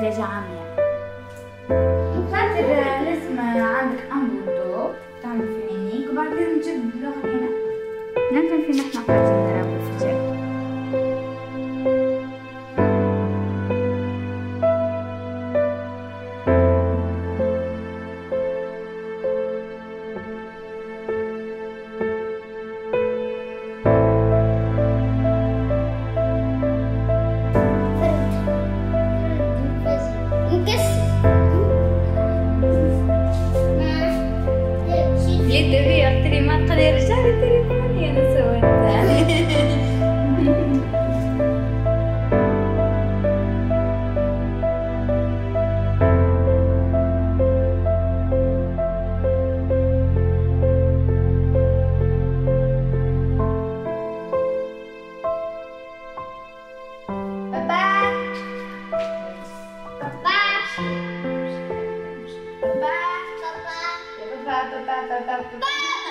ثلاجة عامية. خاطر لازم عندك أمبوتو تعمل في عينيك وبعدين تجيب اللون هنا. نجم في نحن قاعدين بي اختري ما تقدر رجال التليفون يا نسوان بابا